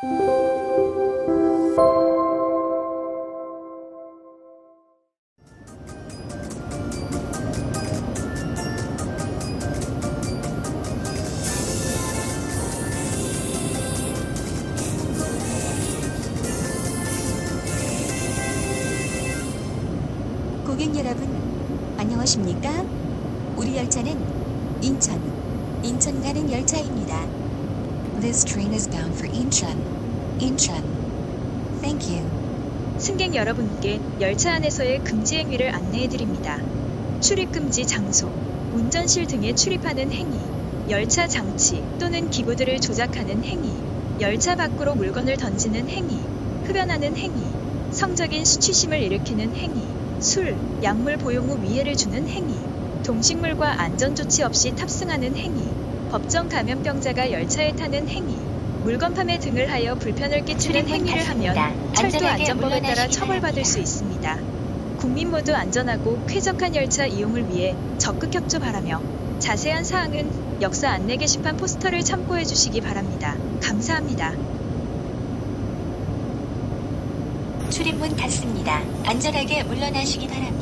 고객 승객 여러분께 열차 안에서의 금지 행위를 안내해 드립니다. 출입 금지 장소, 운전실 등에 출입하는 행위, 열차 장치 또는 기구들을 조작하는 행위, 열차 밖으로 물건을 던지는 행위, 흡연하는 행위, 성적인 수치심을 일으키는 행위, 술, 약물 보용 후 위해를 주는 행위, 동식물과 안전조치 없이 탑승하는 행위, 법정 감염병자가 열차에 타는 행위, 물건 판매 등을 하여 불편을 끼치는 행위를 하면. 철도 안전법에 따라 처벌받을 수 있습니다. 국민 모두 안전하고 쾌적한 열차 이용을 위해 적극 협조 바라며 자세한 사항은 역사 안내 게시판 포스터를 참고해 주시기 바랍니다. 감사합니다. 출입문 닫습니다. 안전하게 물러나시기 바랍니다.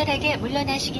안전하게 물러나시기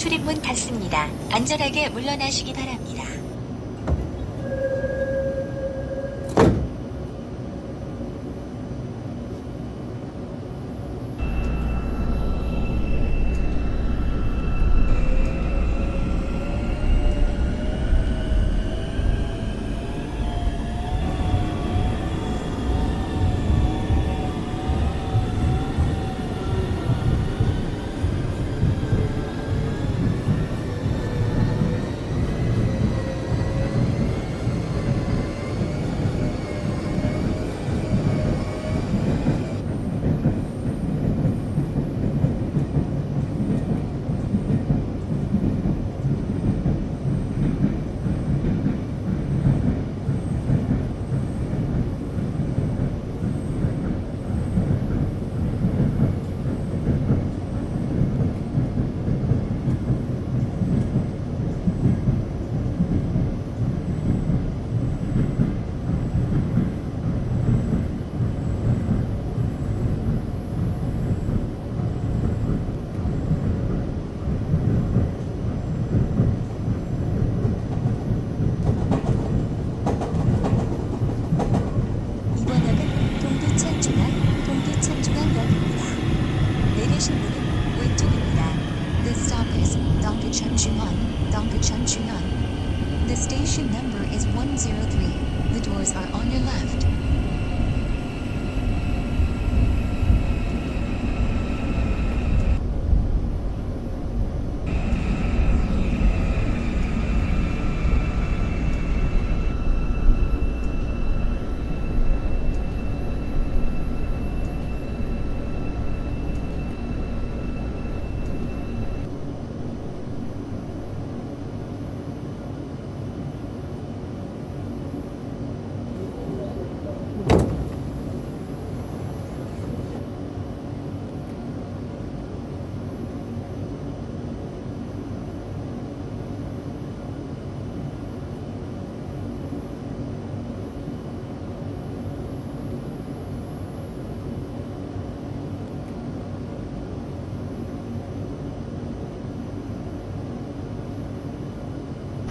출입문 닫습니다. 안전하게 물러나시기 바랍니다.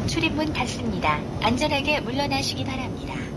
출입문 닫습니다. 안전하게 물러나시기 바랍니다.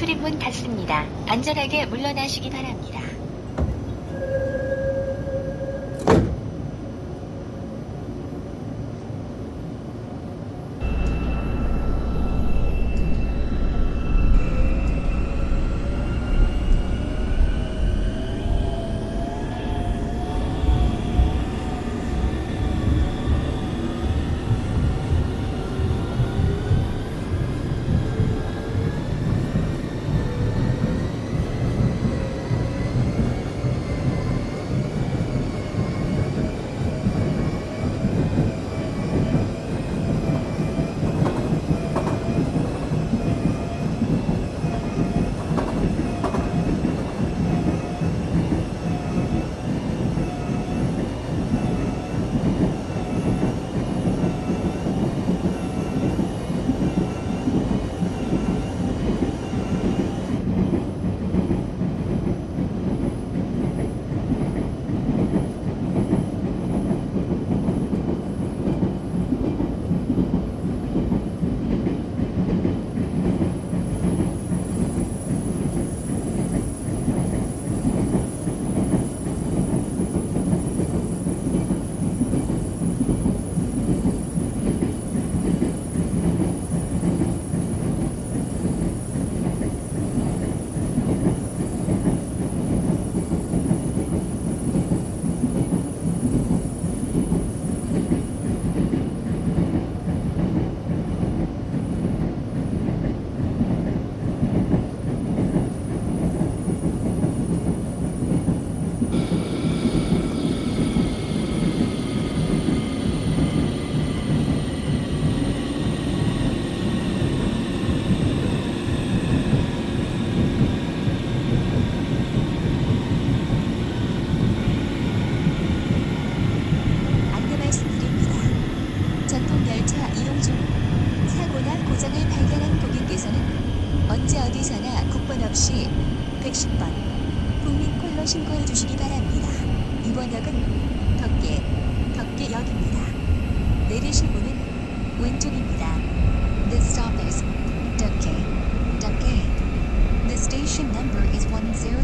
출입문 닫습니다. 안전하게 물러나시기 바랍니다.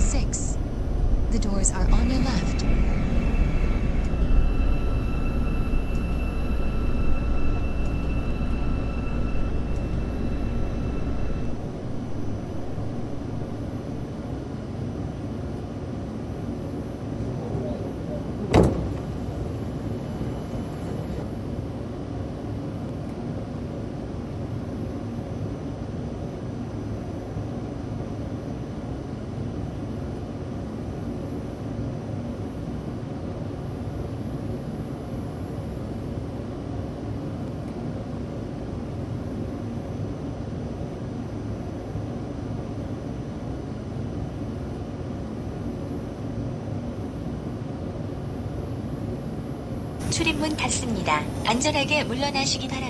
6. The doors are on your left. 안전하게 물러나시기 바랍니다.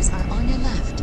doors are on your left.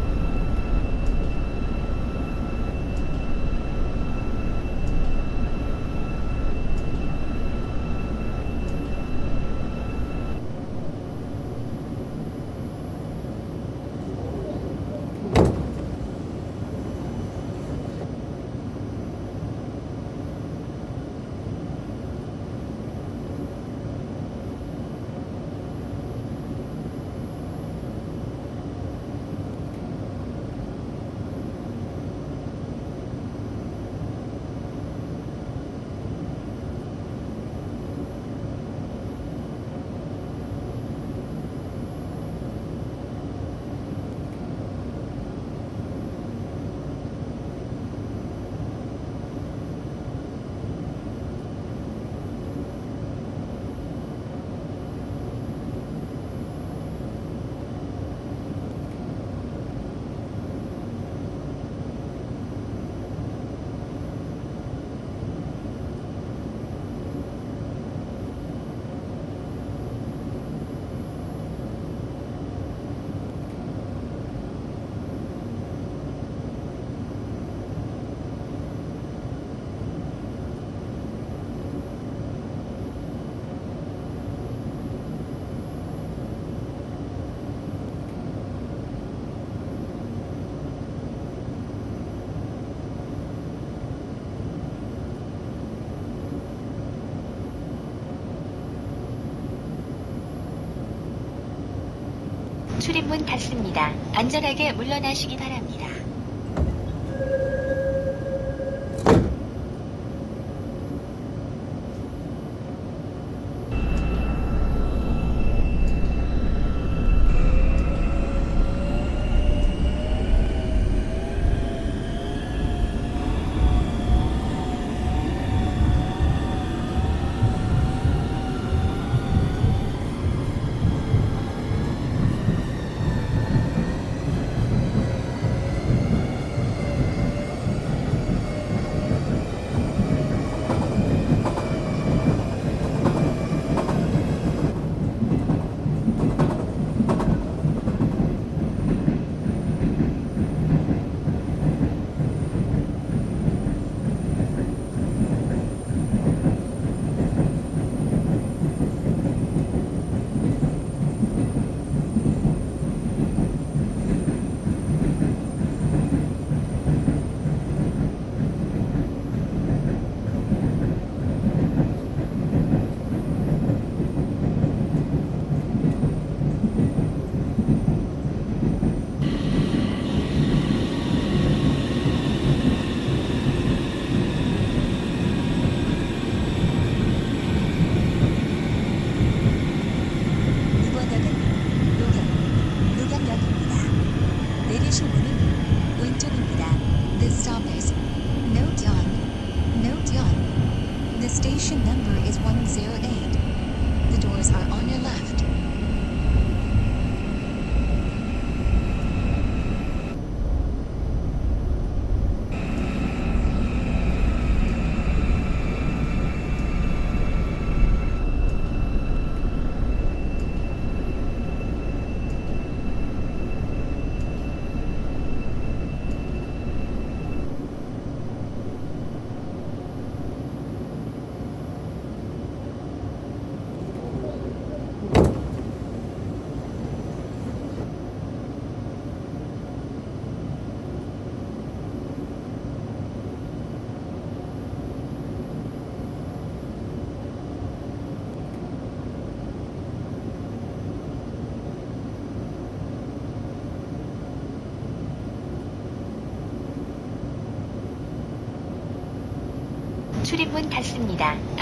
출입문 닫습니다. 안전하게 물러나시기 바랍니다.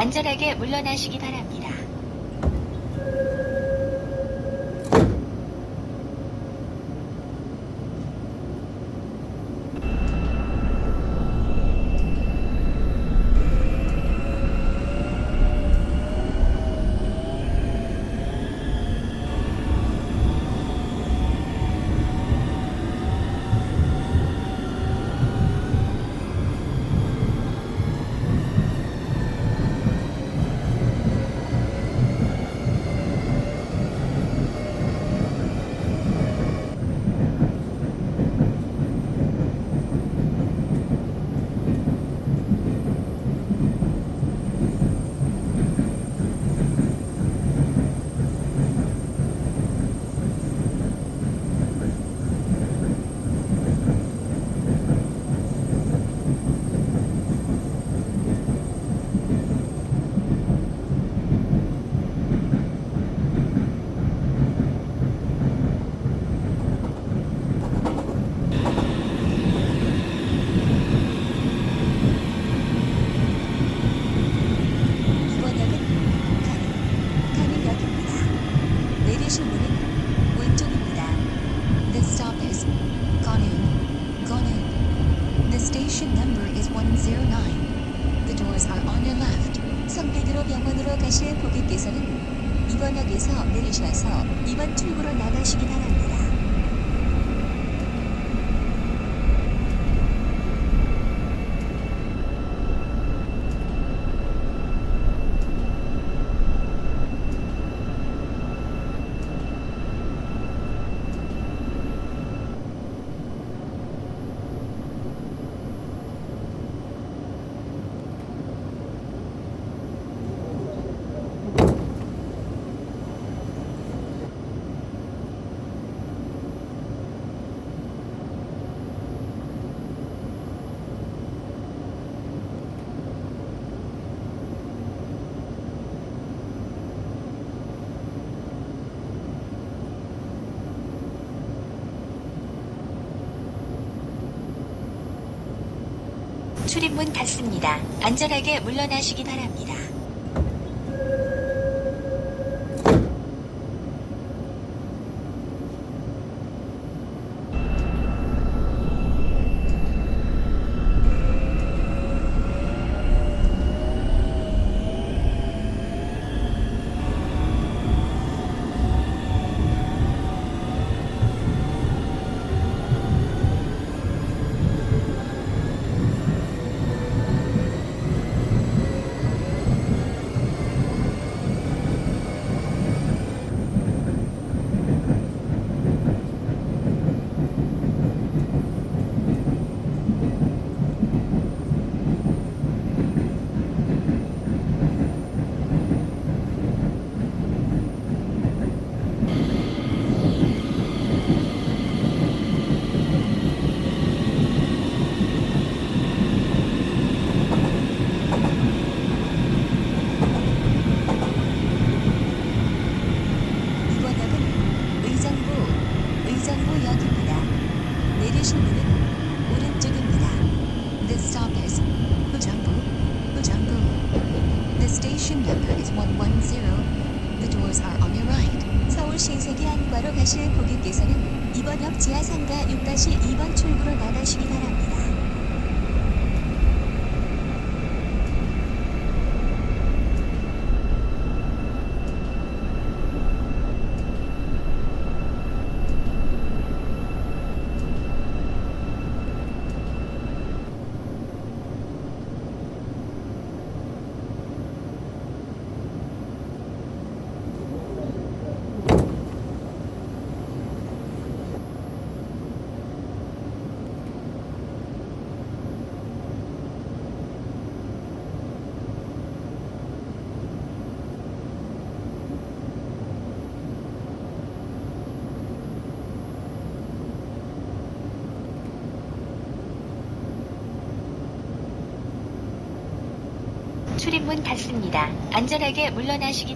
안전하게 물러나시기 바랍니다. 출입문 닫습니다. 안전하게 물러나시기 바랍니다. 적절하게 물러나시기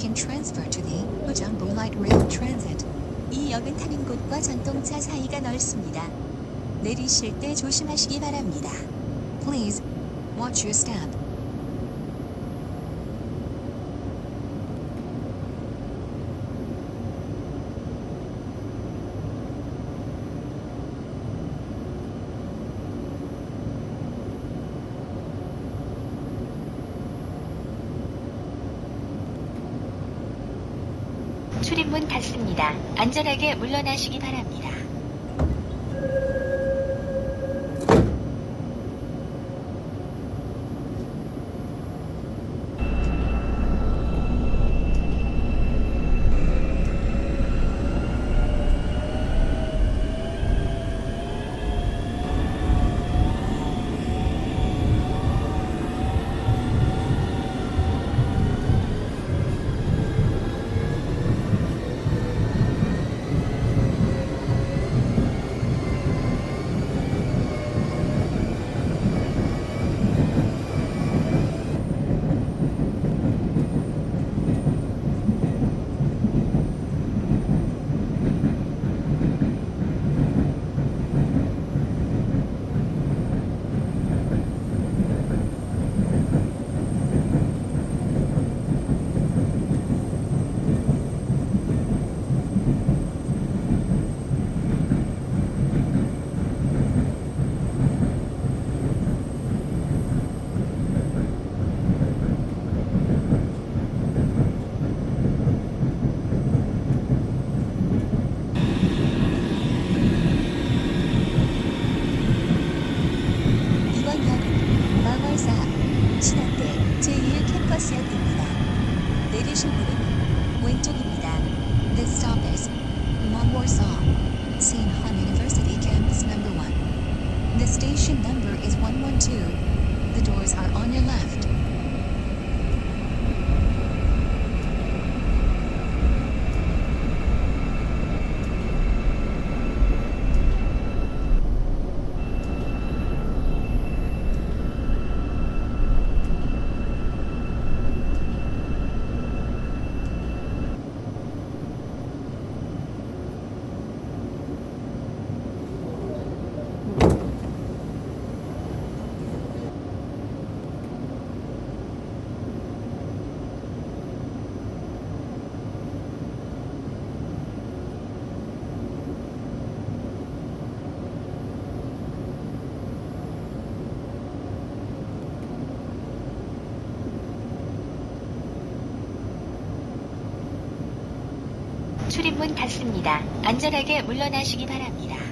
can transfer to the Ujangbu Light Rail Transit. 이 역은 타는 곳과 전동차 사이가 넓습니다. 내리실 때 조심하시기 바랍니다. Please watch your step. 출입문 안전하게 물러나시기 바랍니다. 출입문 닫습니다. 안전하게 물러나시기 바랍니다.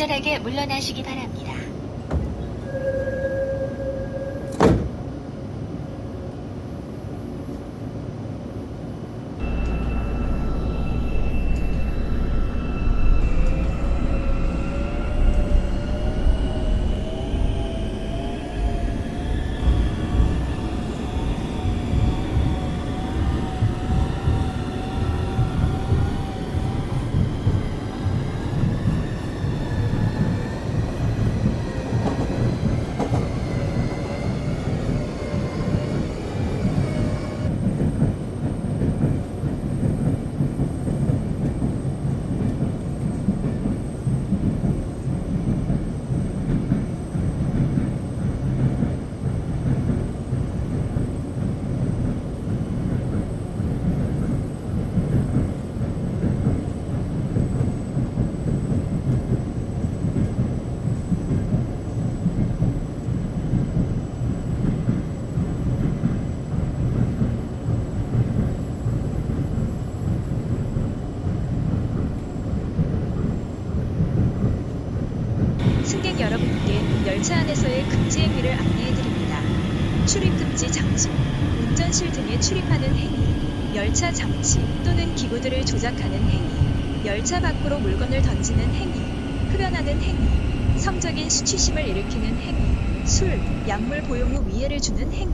안전하게 물러나시기 바랍니다. 승객 여러분께 열차 안에서의 금지 행위를 안내해 드립니다. 출입 금지 장소, 운전실 등에 출입하는 행위, 열차 장치 또는 기구들을 조작하는 행위, 열차 밖으로 물건을 던지는 행위, 흡연하는 행위, 성적인 수치심을 일으키는 행위, 술, 약물 보용 후 위해를 주는 행위,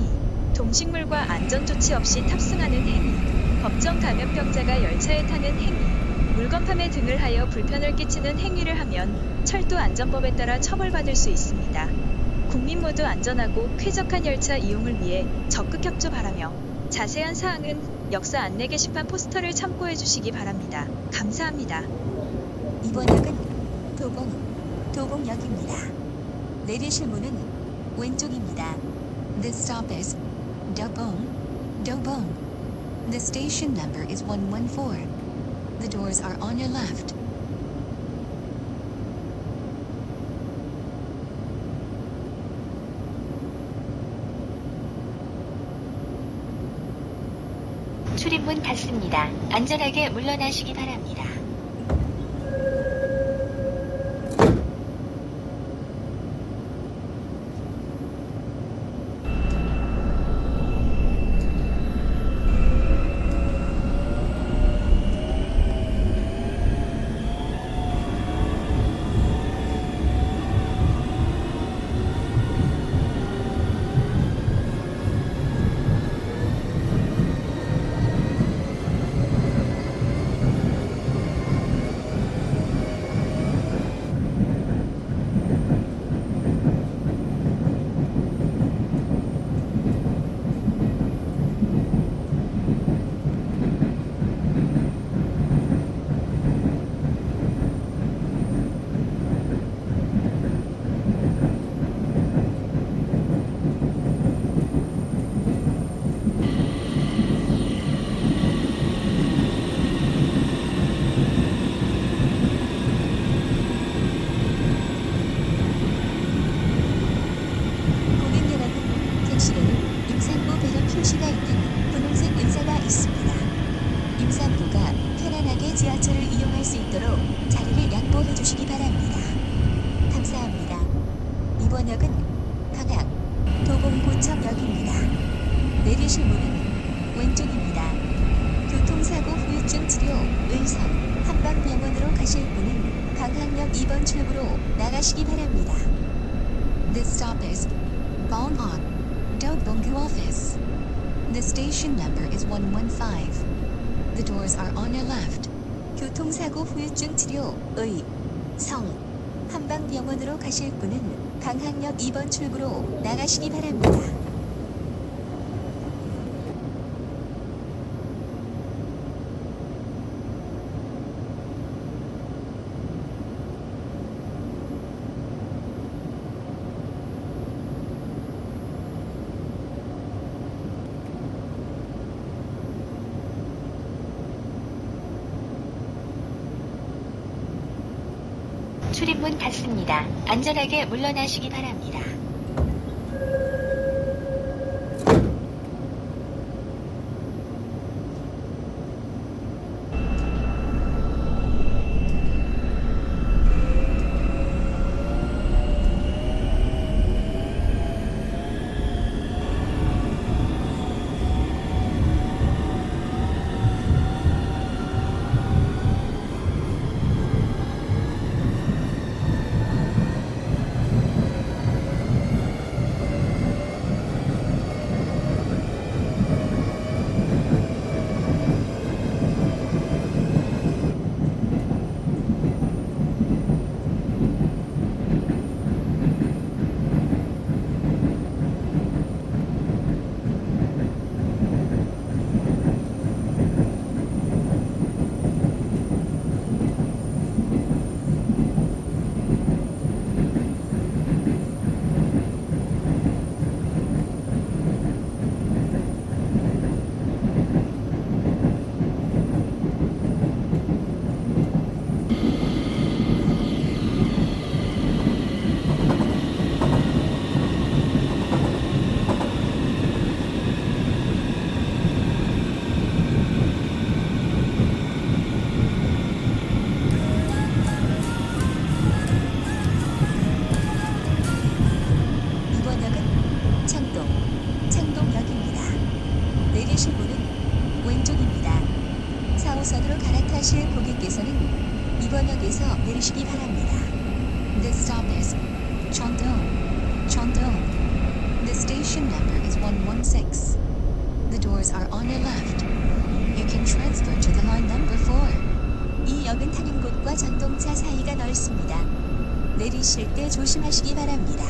동식물과 안전조치 없이 탑승하는 행위, 법정 감염병자가 열차에 타는 행위, 물건 판매 등을 하여 불편을 끼치는 행위를 하면 철도 안전법에 따라 처벌받을 수 있습니다. 국민 모두 안전하고 쾌적한 열차 이용을 위해 적극 협조 바라며 자세한 사항은 역사 안내 게시판 포스터를 참고해 주시기 바랍니다. 감사합니다. 이번 역은 도봉, 도봉역입니다. 내리실 문은 왼쪽입니다. The stop is Dobong, Dobong. The station number is 114. The doors are on your left. 출입문 닫습니다. 안전하게 물러나시기 바랍니다. 안전하게 물러나시기 바랍니다. 이번 역은 창동, 창동역입니다. 내리실 문은 왼쪽입니다. 4호선으로 갈아타실 고객께서는 역에서 내리시기 바랍니다. This stop is Cheongdong, Cheongdong. The station number is 116. The doors are on your left. You can transfer to the line number 4. 이 역은 타는 곳과 전동차 사이가 넓습니다. 내리실 때 조심하시기 바랍니다.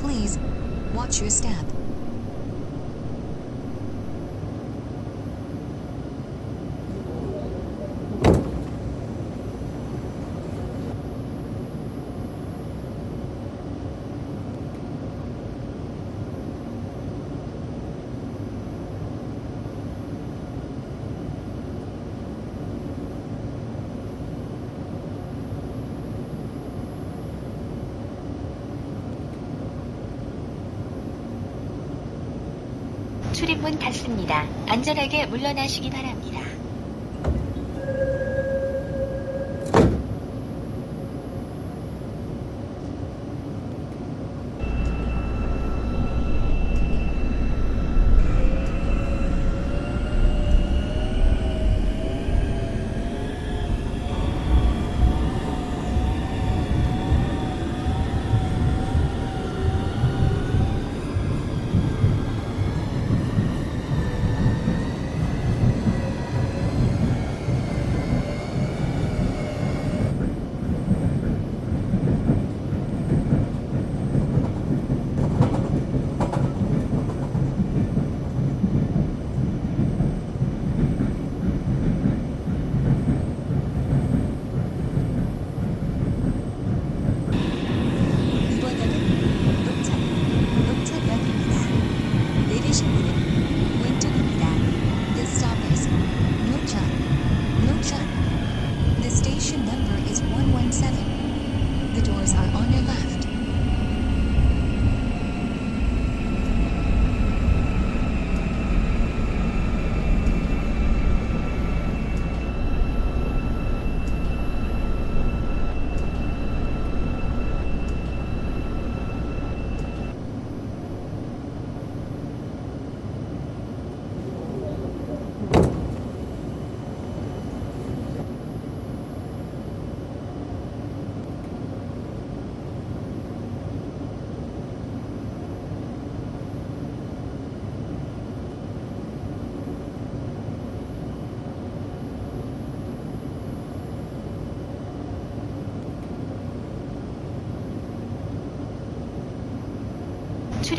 Please watch your step. 출입문 닫습니다. 안전하게 물러나시기 바랍니다.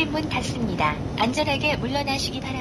출입문 닫습니다. 안전하게 물러나시기 바랍니다.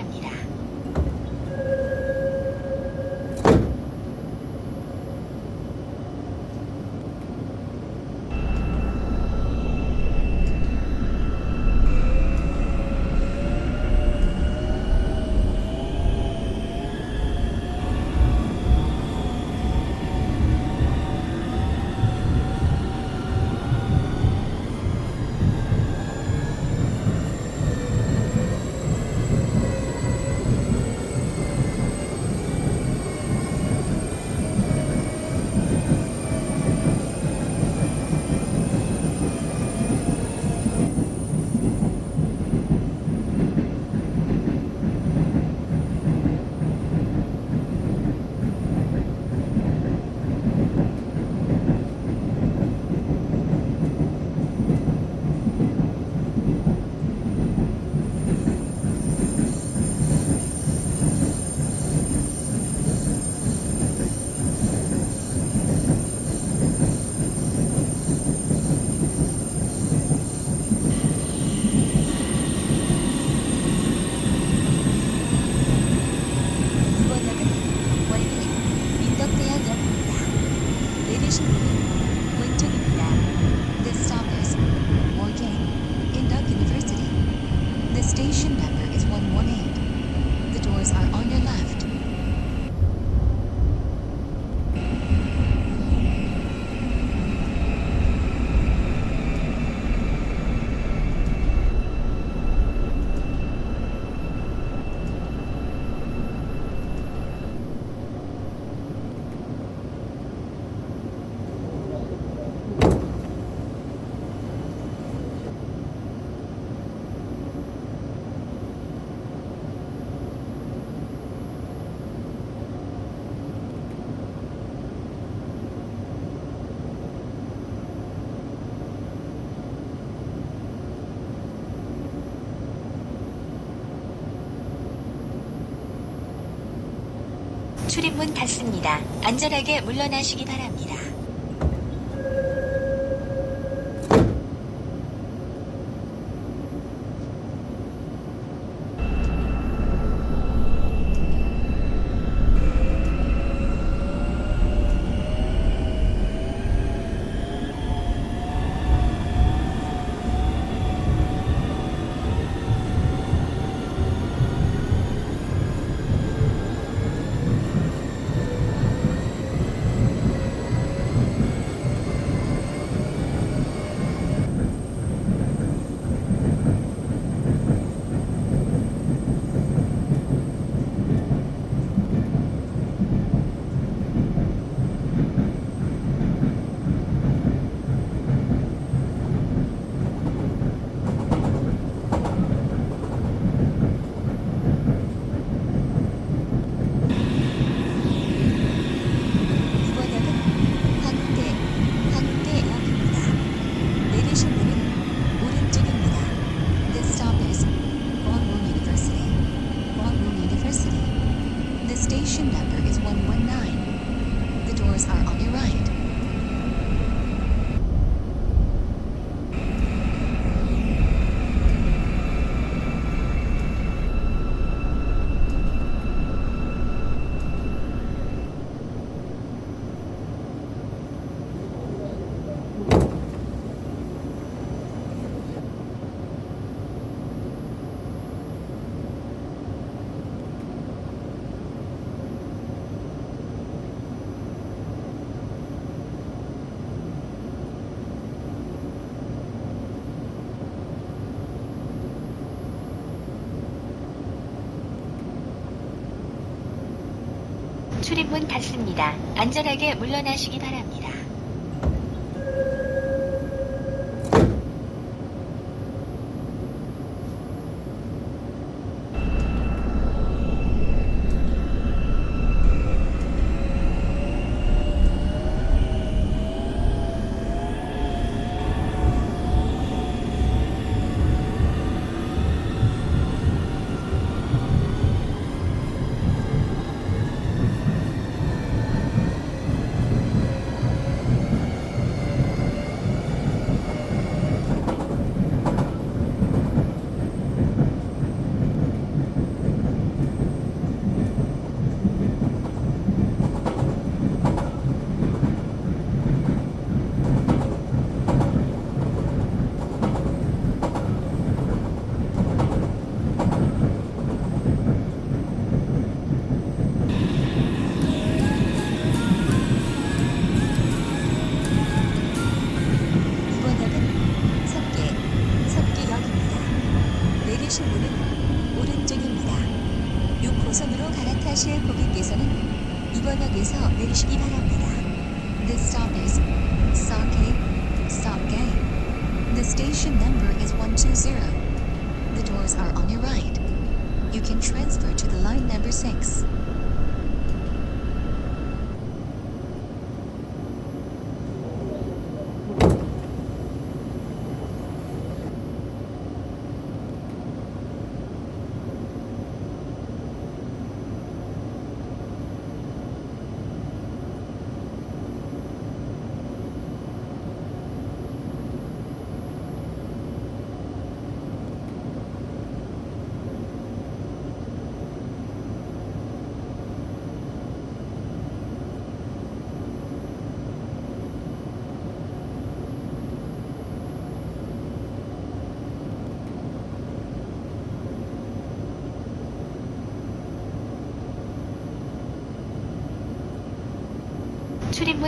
출입문 닫습니다. 안전하게 물러나시기 바랍니다. 안전하게 물러나시기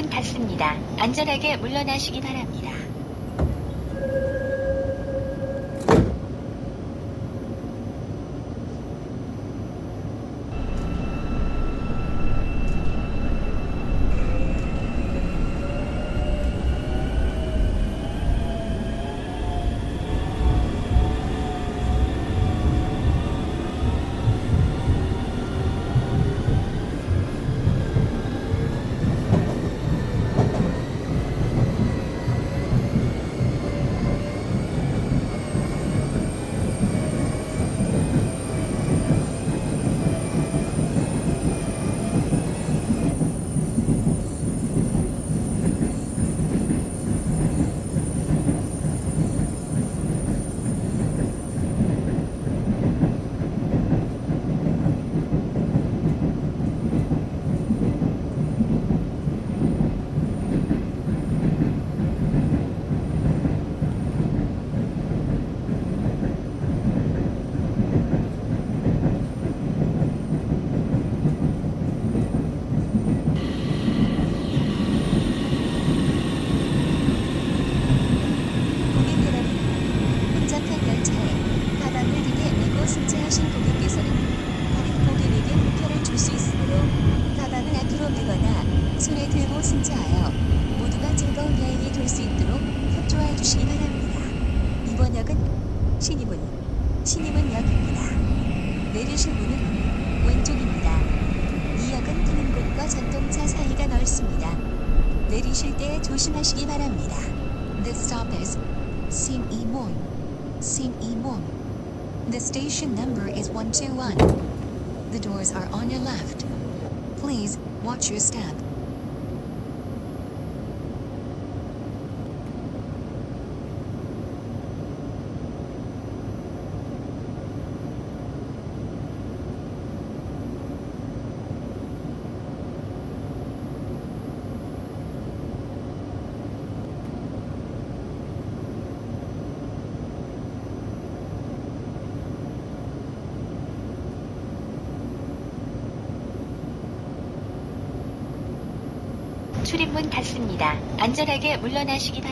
문 닫습니다. 안전하게 물러나시기 바랍니다. 출입문 닫습니다. 안전하게 물러나시기 바랍니다.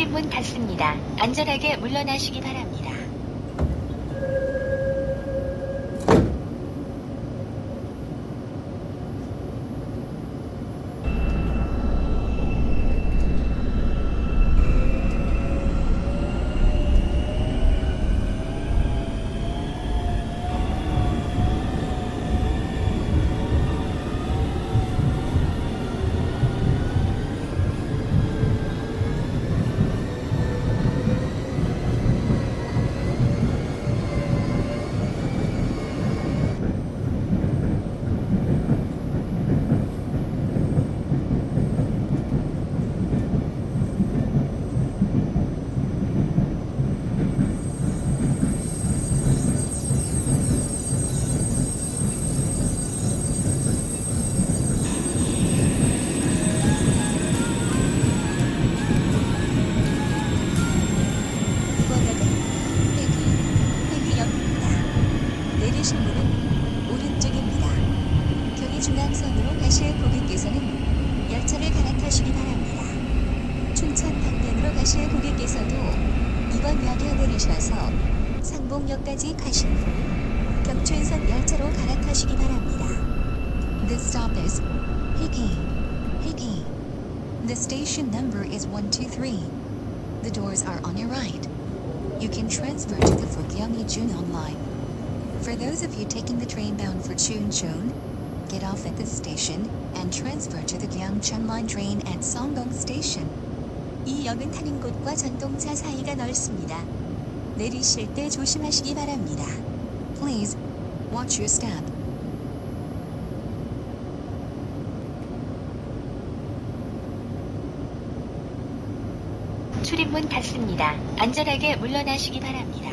출입문 닫습니다. 안전하게 물러나시기 바랍니다. Line Train at Songdong Station. 이 역은 타는 곳과 전동차 사이가 넓습니다. 내리실 때 조심하시기 바랍니다. Please watch your step. 출입문 닫습니다. 안전하게 물러나시기 바랍니다.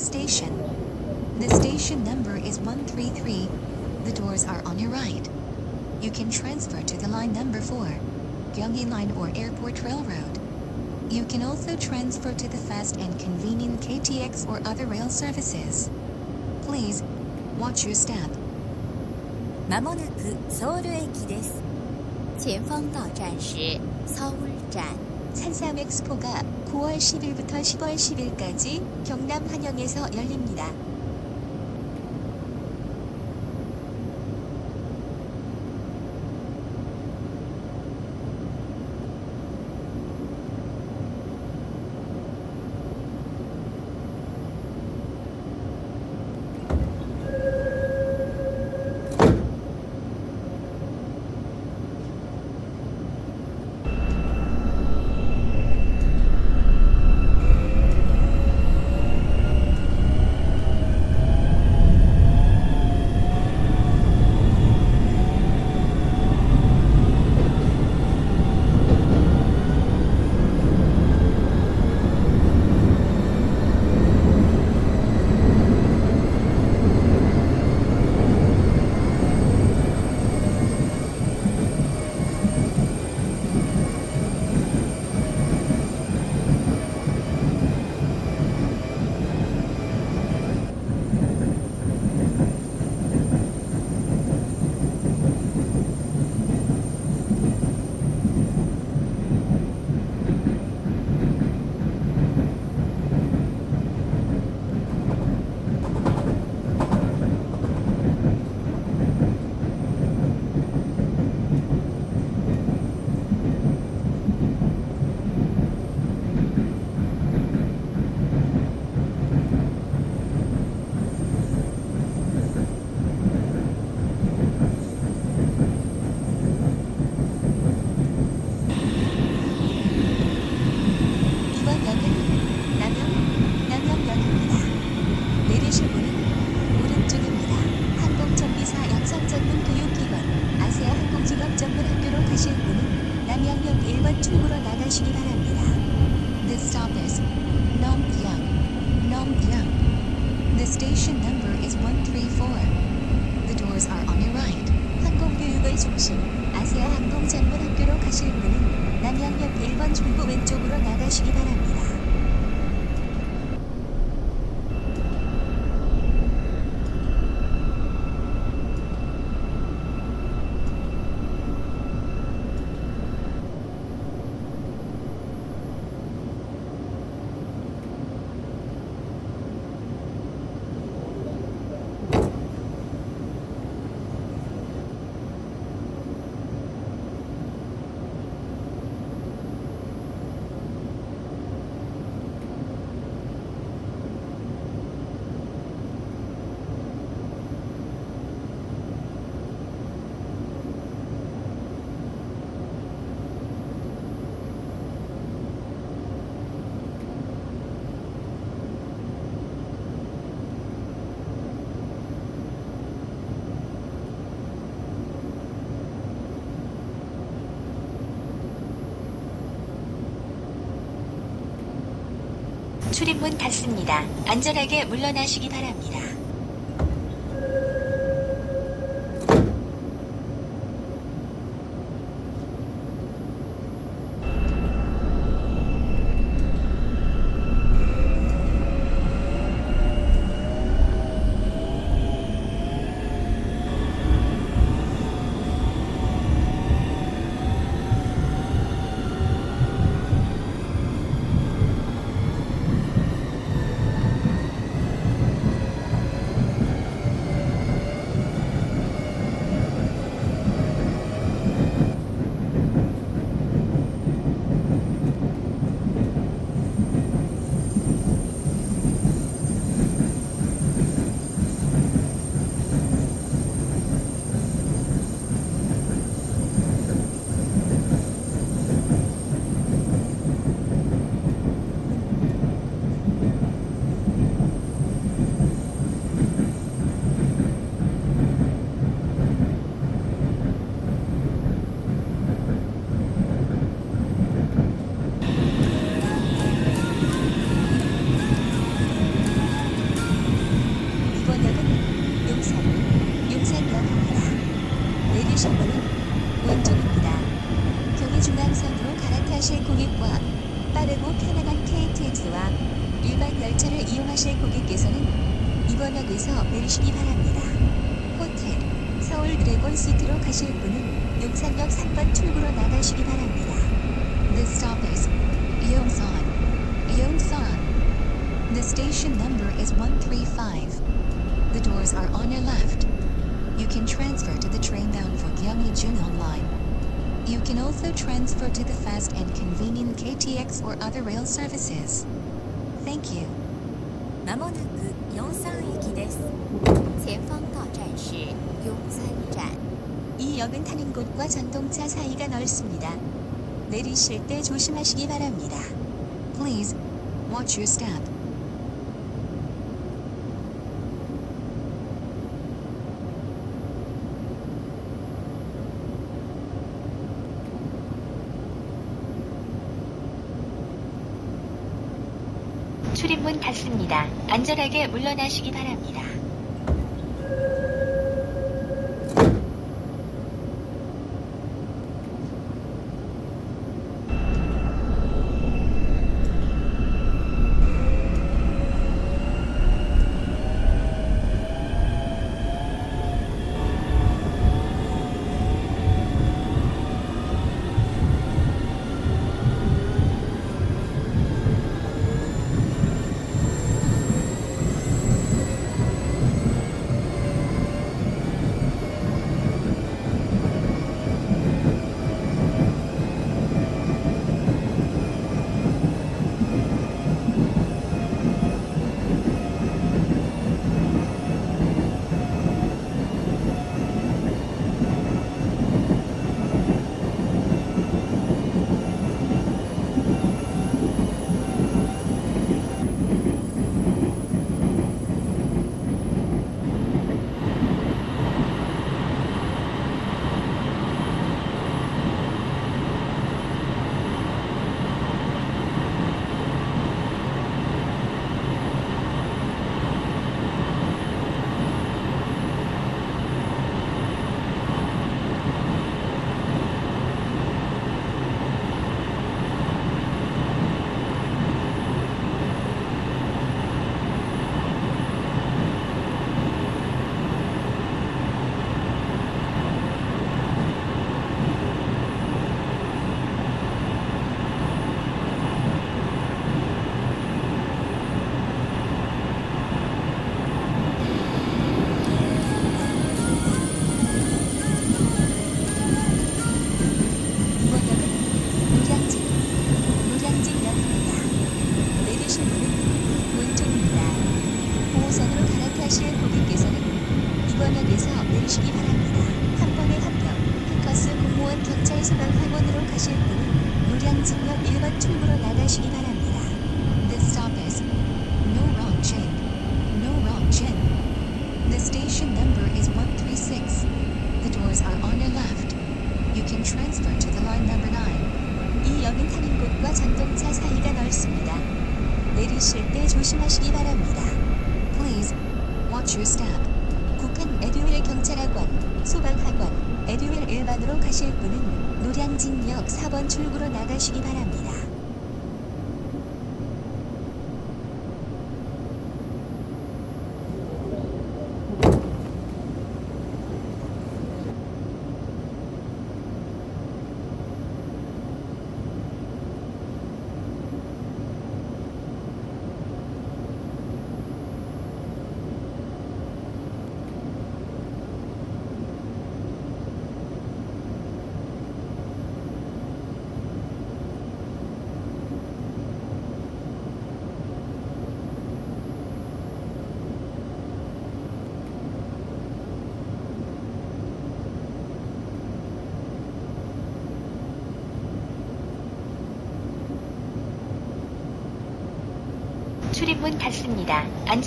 station. The station number is 133. The doors are on your right. You can transfer to the line number 4, Gyeonggi Line or Airport Railroad. You can also transfer to the fast and convenient KTX or other rail services. Please, watch your step. まもなくソウル駅です。前方到站是ソウル站。 산삼 엑스포가 9월 10일부터 10월 10일까지 경남 한영에서 열립니다. 출입문 닫습니다. 안전하게 물러나시기 바랍니다. 출입문 닫습니다. 안전하게 물러나시기 바랍니다.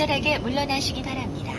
안전하게 물러나시기 바랍니다.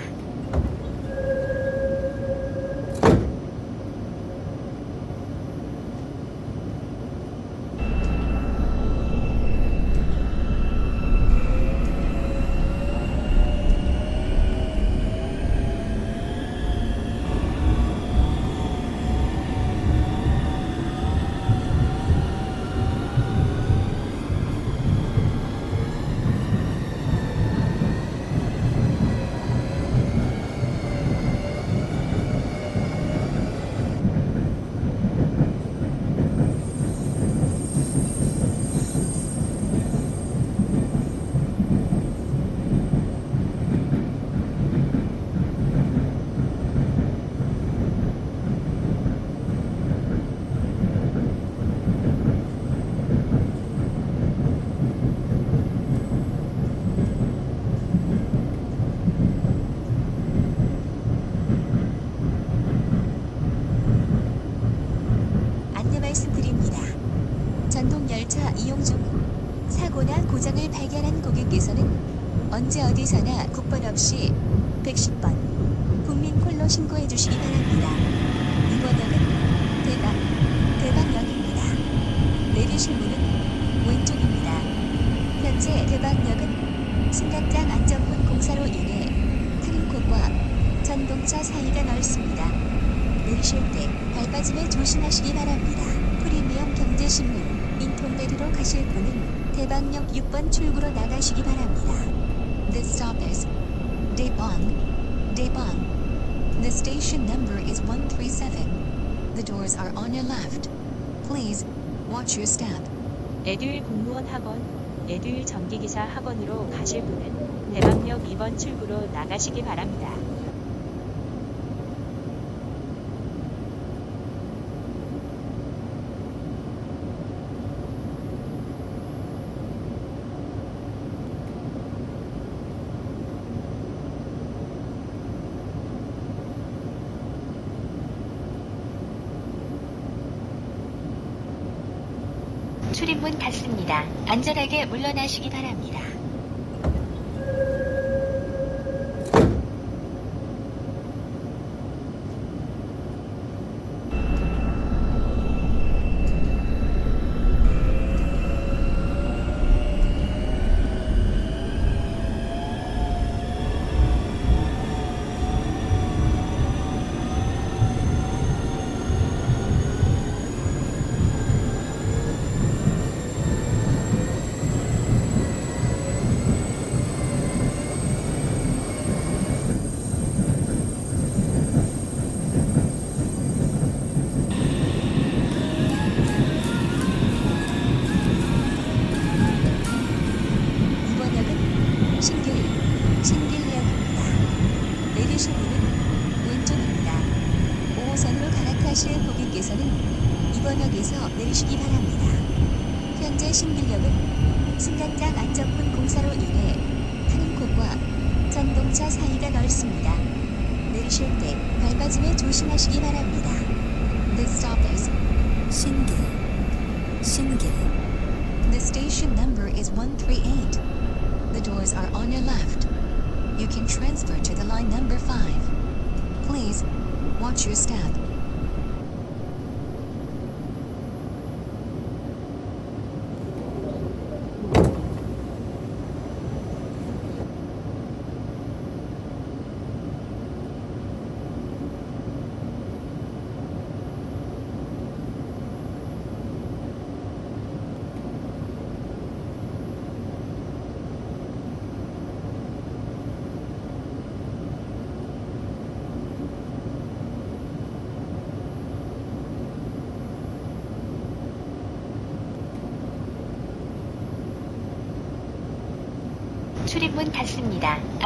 안내 말씀드립니다. 전동 열차 이용 중 사고나 고장을 발견한 고객께서는 언제 어디서나 국번 없이 110번 국민콜로 신고해 주시기 바랍니다. 이번 역은 대박, 대박역입니다. 내리실 문은 왼쪽입니다. 현재 대박역은 승강장 안전문 공사로 인해 트림콕과 전동차 사이가 넓습니다. 내리실 때 발빠짐에 조심하시기 바랍니다. 프리미엄 경제신문 인통대리로 가실 분은 대방역 6번 출구로 나가시기 바랍니다. This stop is Daebong. Daebong. The station number is 137. The doors are on your left. Please watch your step. 에듀윌 공무원 학원, 에듀윌 전기기사 학원으로 가실 분은 대방역 2번 출구로 나가시기 바랍니다. 출입문 닫습니다. 안전하게 물러나시기 바랍니다.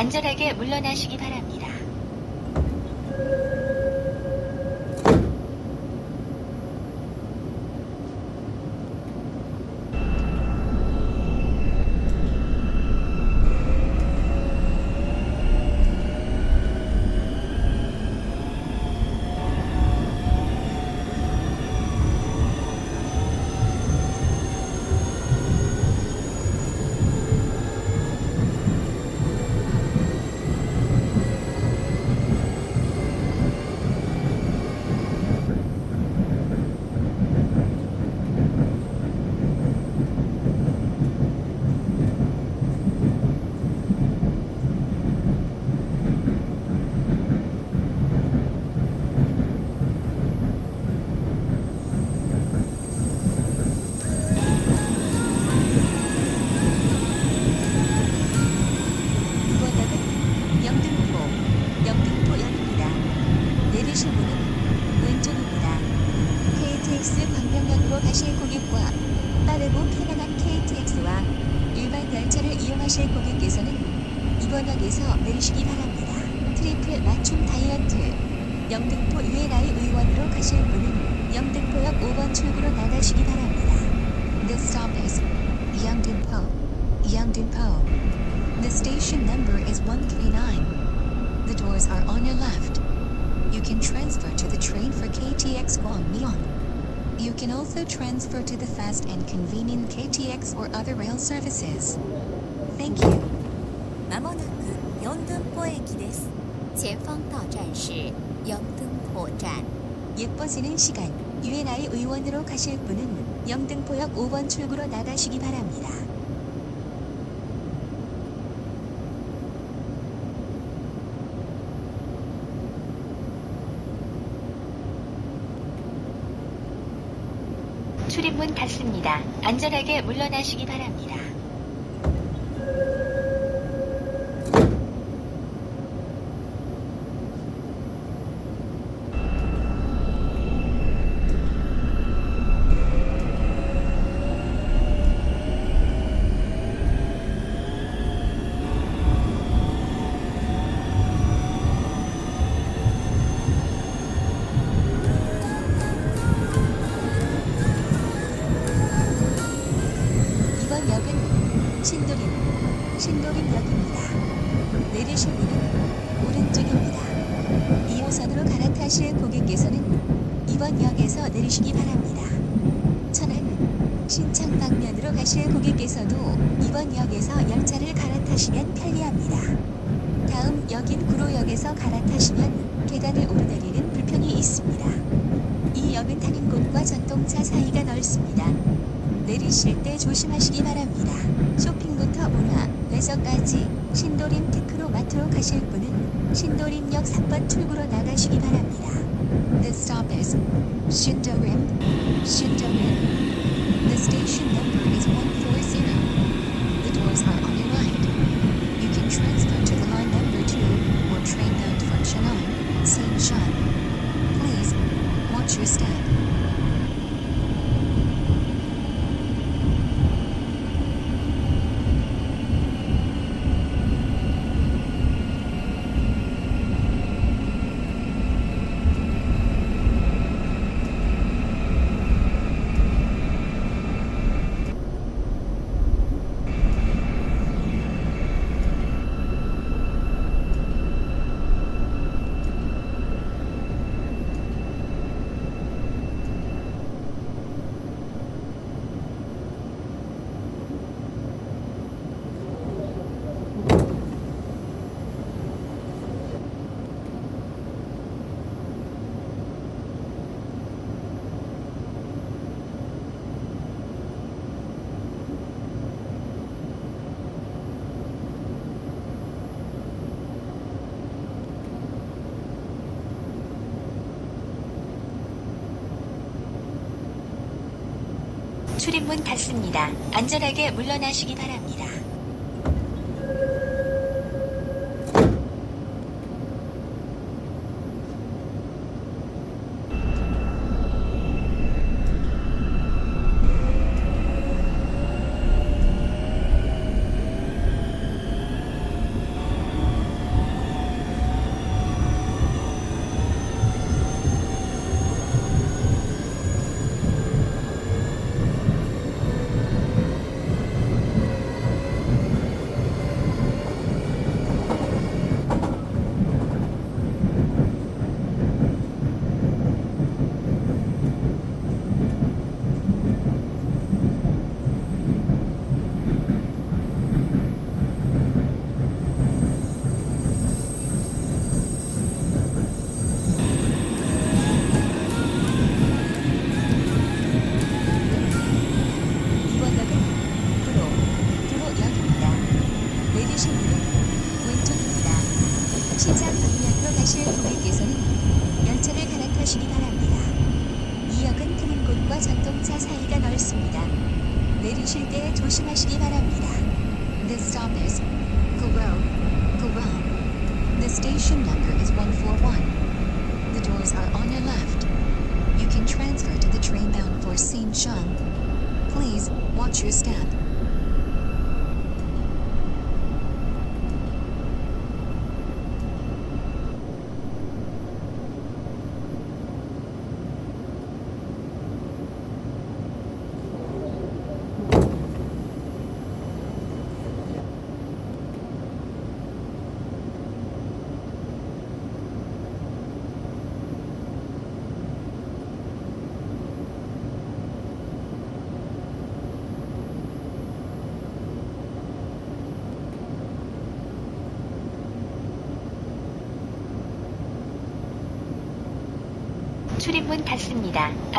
안전하게 물러나시기 헬레나의 의원으로 가실 분은 영등포역 5번 출구로 나가시기 바랍니다. The stop is 영등포, 영등포. The station number is 139. The doors are on your left. You can transfer to the train for KTX Gwangnyeon. You can also transfer to the fast and convenient KTX or other rail services. Thank you. まもなく四分歩駅です。前方到站是영등 보탄 6버스는 시간 UNI 의원으로 가실 분은 영등포역 5번 출구로 나가시기 바랍니다. 출입문 닫습니다. 안전하게 물러나시기 바랍니다. 안전하게 물러나시기 train bound for Xinjiang. Please, watch your step.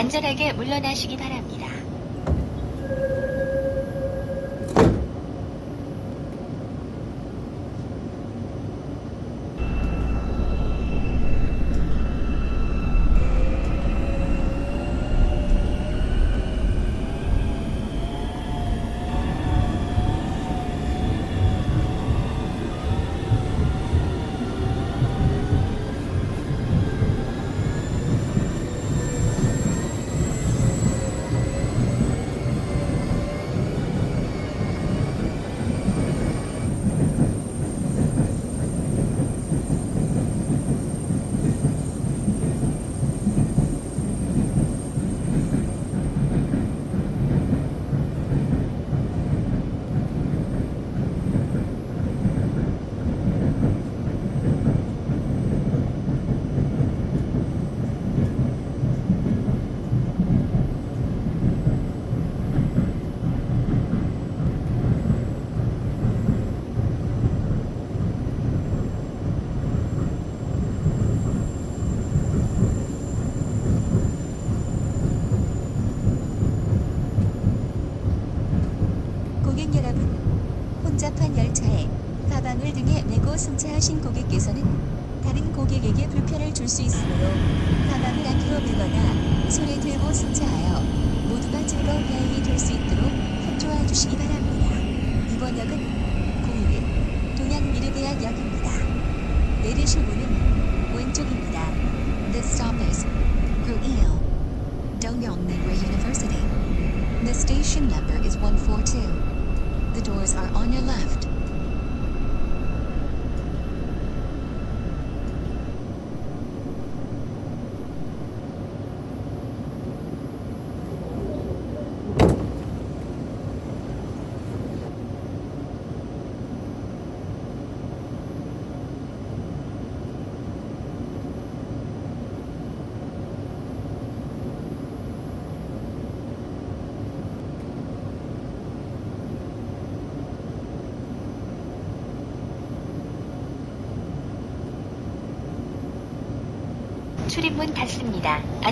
남자에게 물러나시기 바랍니다.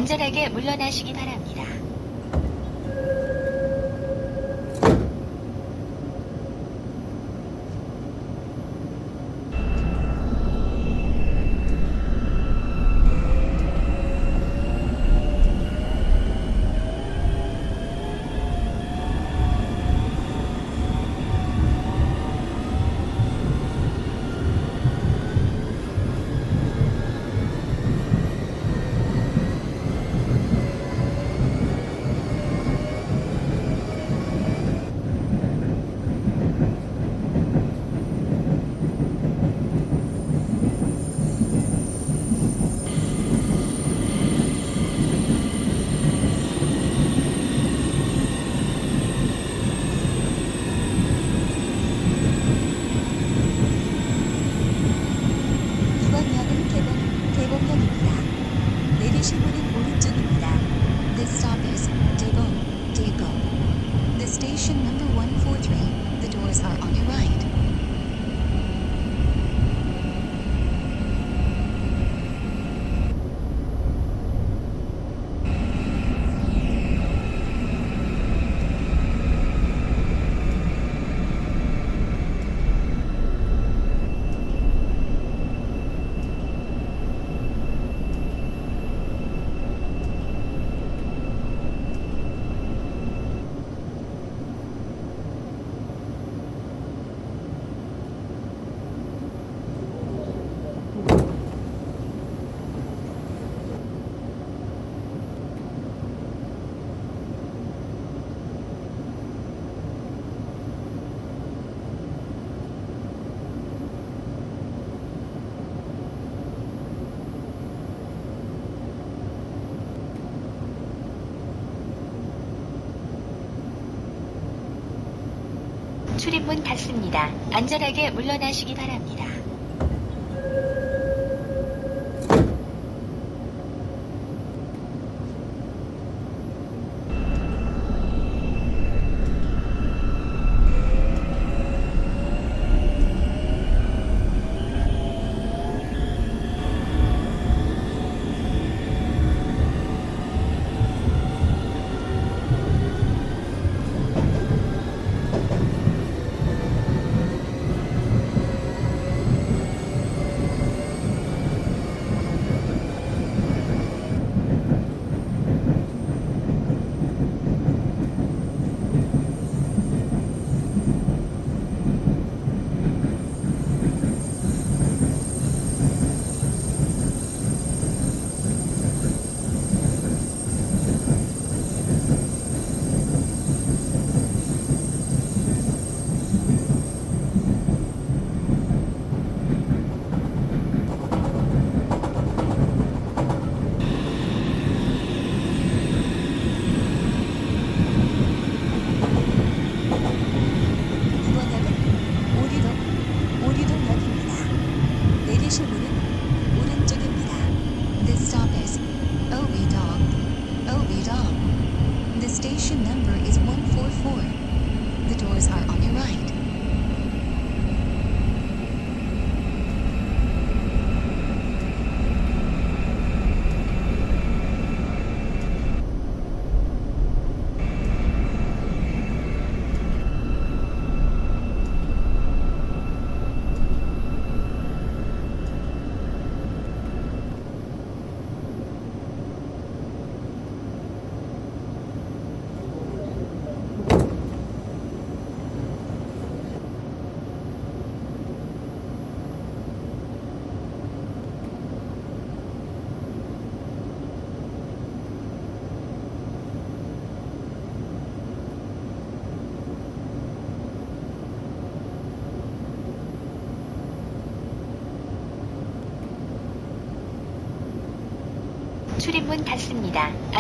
안전하게 물러나시기 출입문 닫습니다. 안전하게 물러나시기 바랍니다.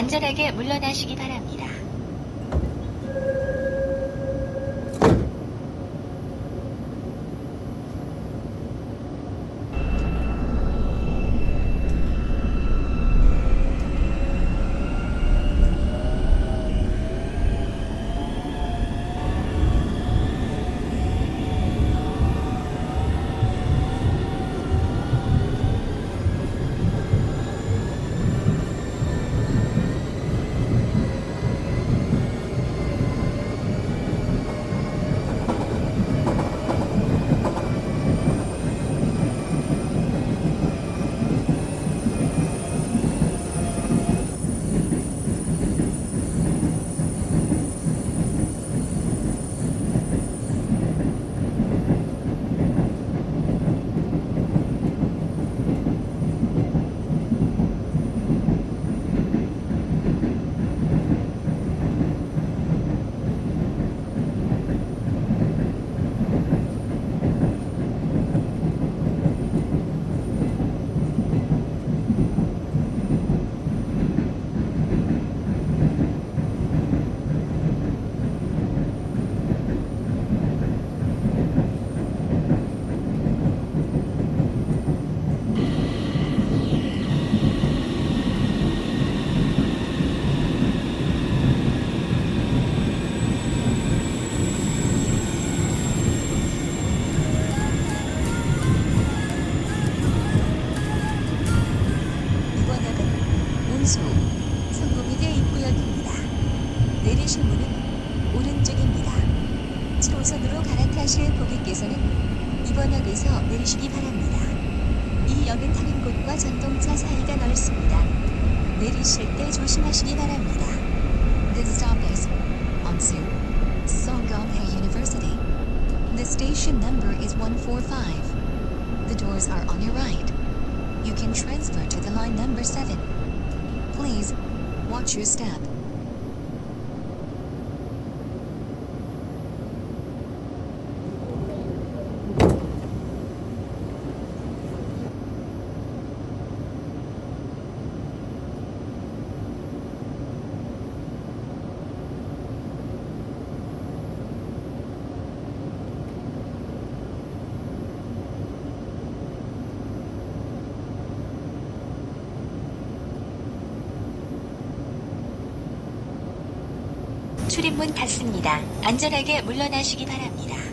안전하게 물러나시기 내리실 문은 오른쪽입니다. 7호선으로 갈아타실 고객께서는 이번 역에서 내리시기 바랍니다. 이 역은 타는 곳과 전동차 사이가 넓습니다. 내리실 때 조심하시기 바랍니다. This stop is Onsu, Songgonghae University. The station number is 145. The doors are on your right. You can transfer to the line number 7. Please watch your step. 안전하게 물러나시기 바랍니다.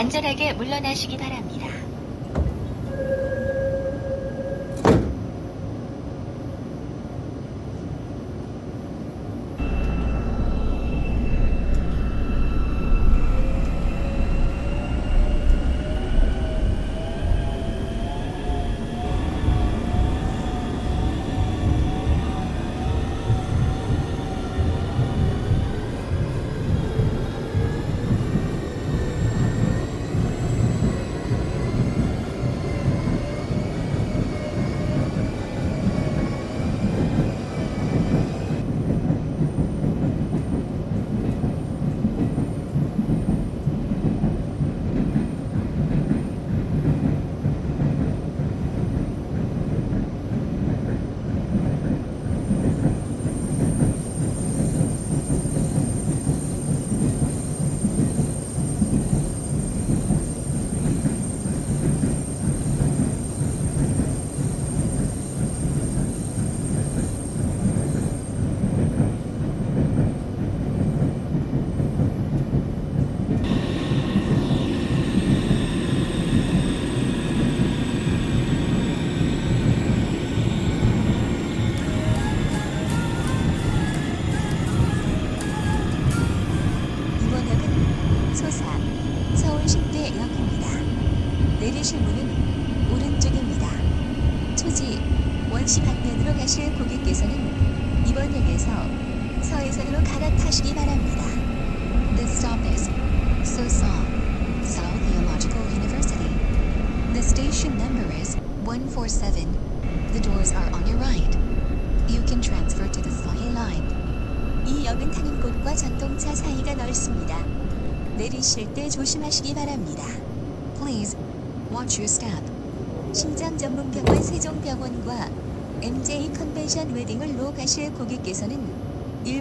안전하게 물러나시기 바랍니다.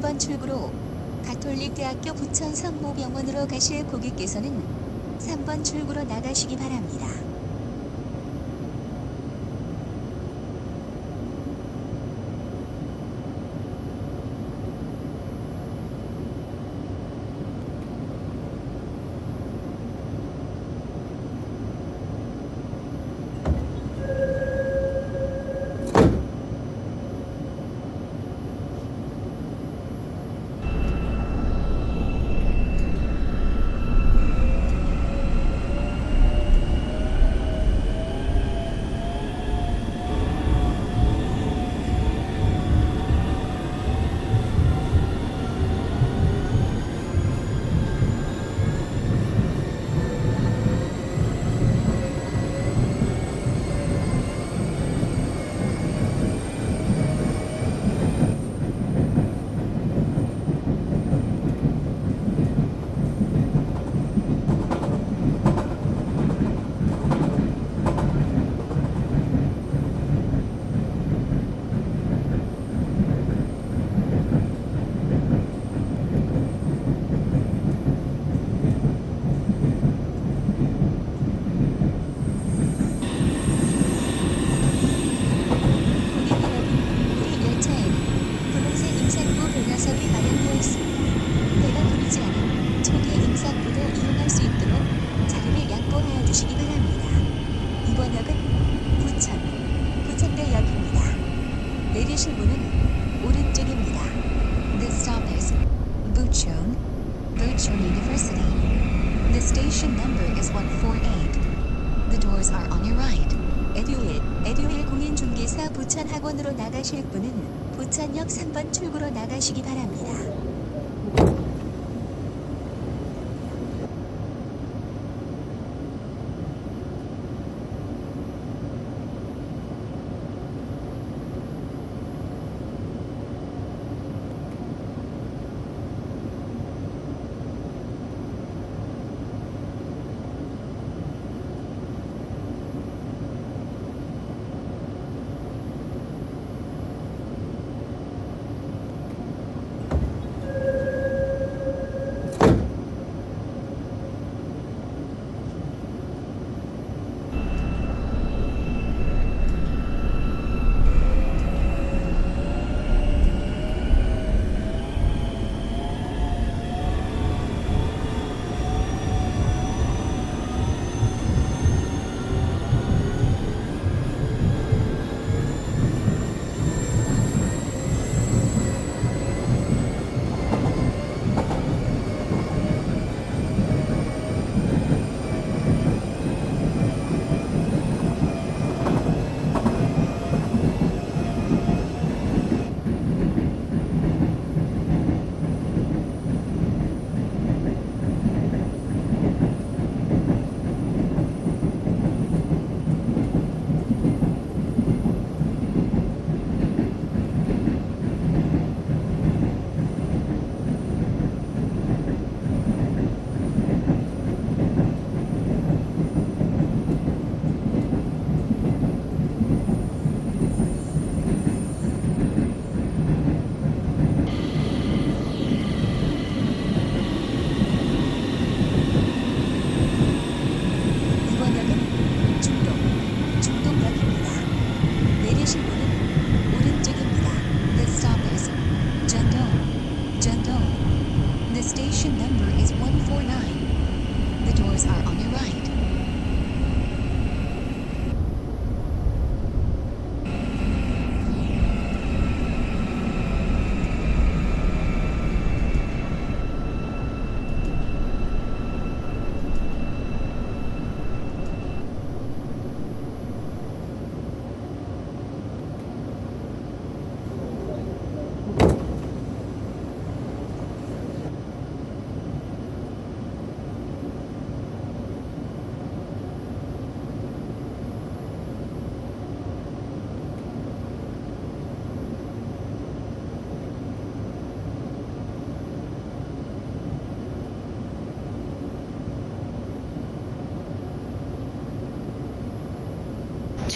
1번 출구로 가톨릭대학교 부천 성모병원으로 가실 고객께서는 3번 출구로 나가시기 바랍니다.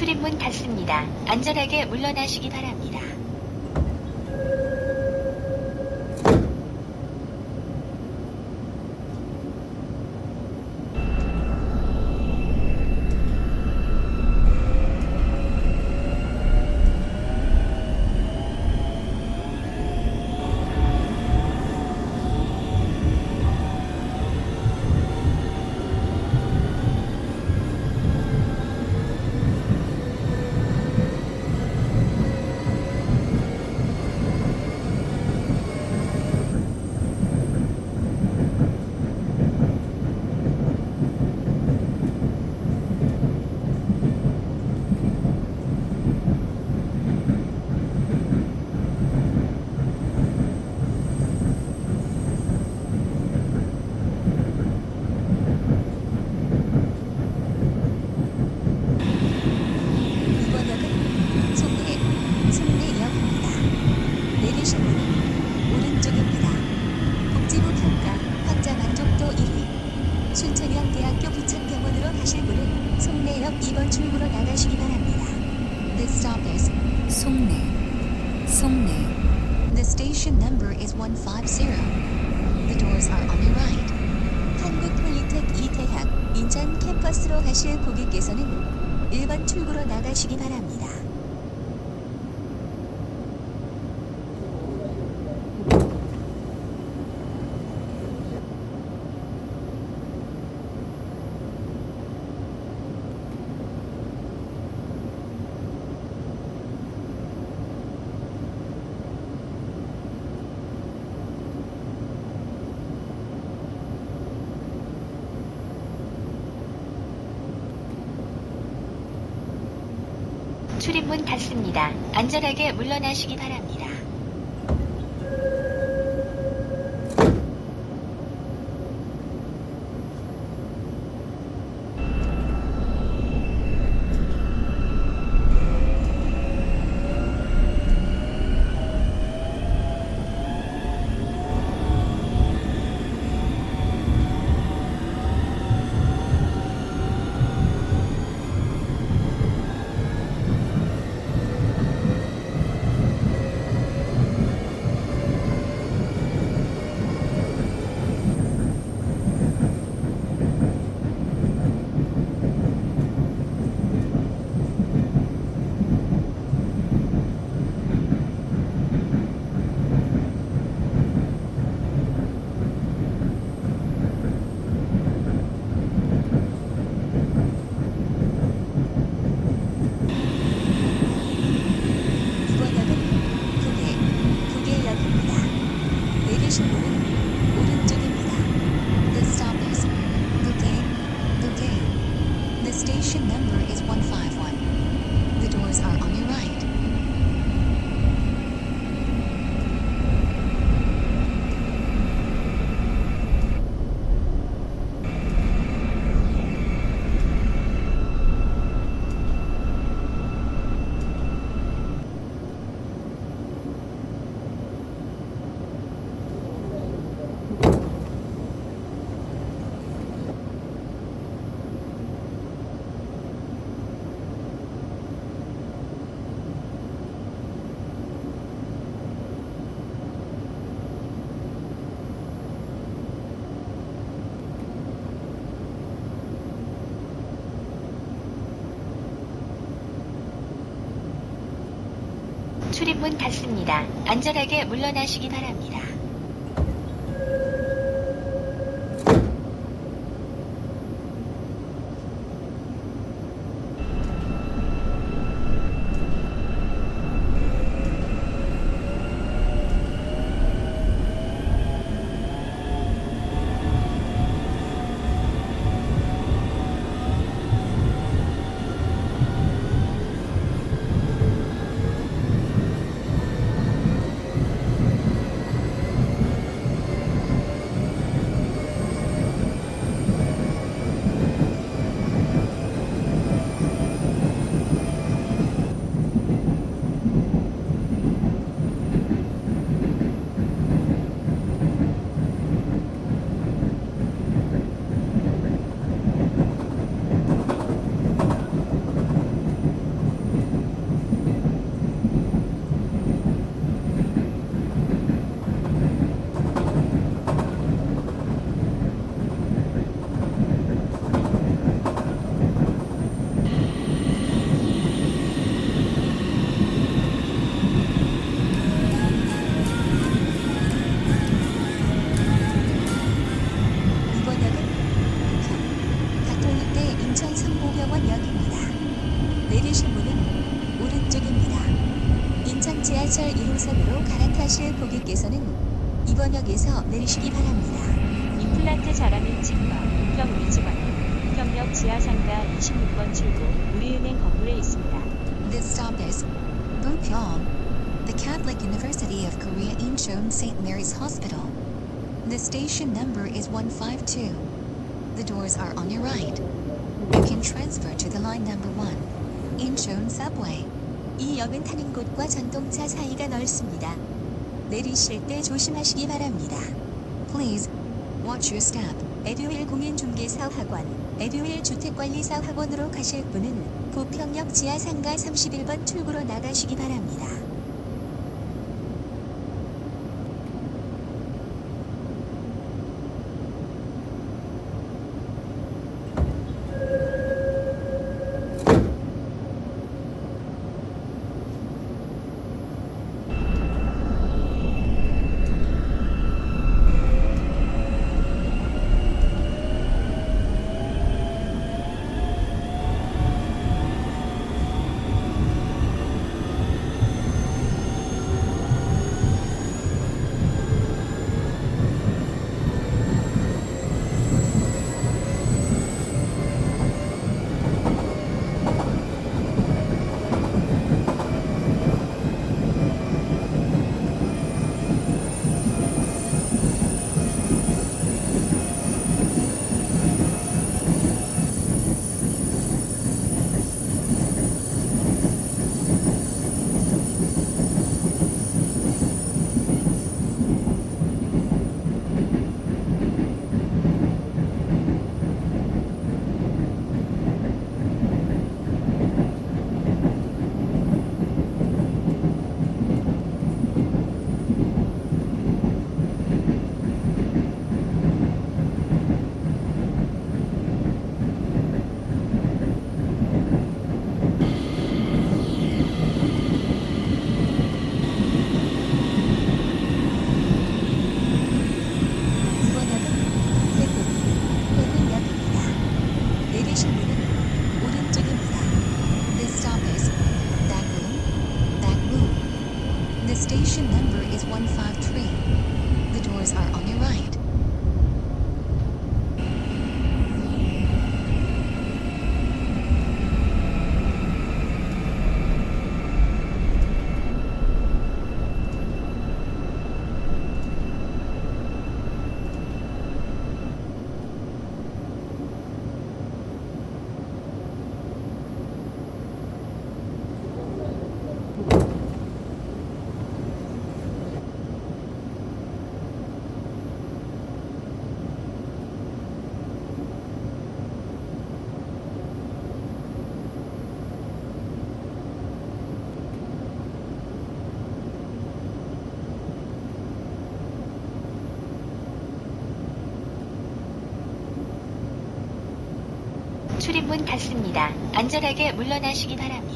출입문 닫습니다. 안전하게 물러나시기 바랍니다. 안전하게 물러나시기 바랍니다. 출입문 닫습니다. 안전하게 물러나시기 바랍니다. 조심하시기 바랍니다. Please watch your step. 에듀윌 공인중개사학원, 에듀윌 주택관리사학원으로 가실 분은 부평역 지하상가 31번 출구로 나가시기 바랍니다. 문 닫습니다. 안전하게 물러나시기 바랍니다.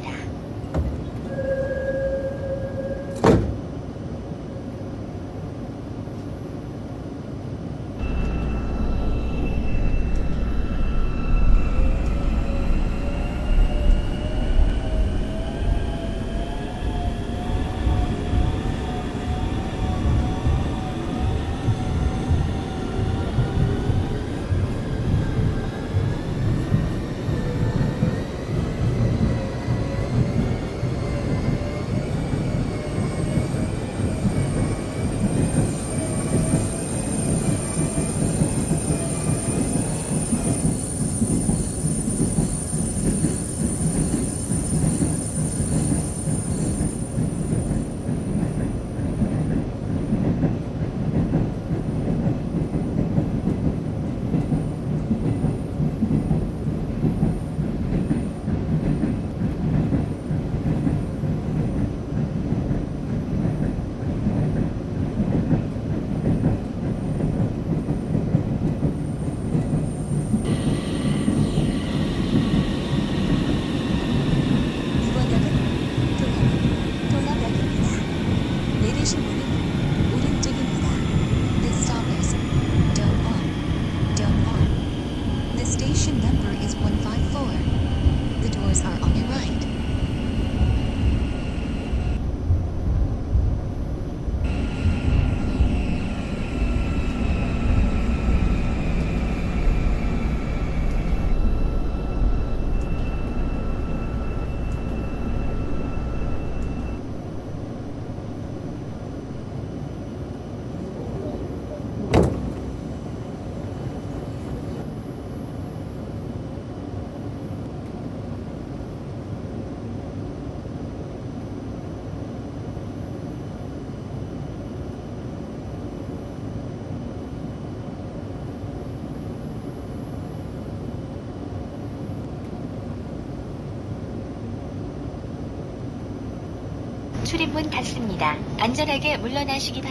사단에게 물러나 시 기다.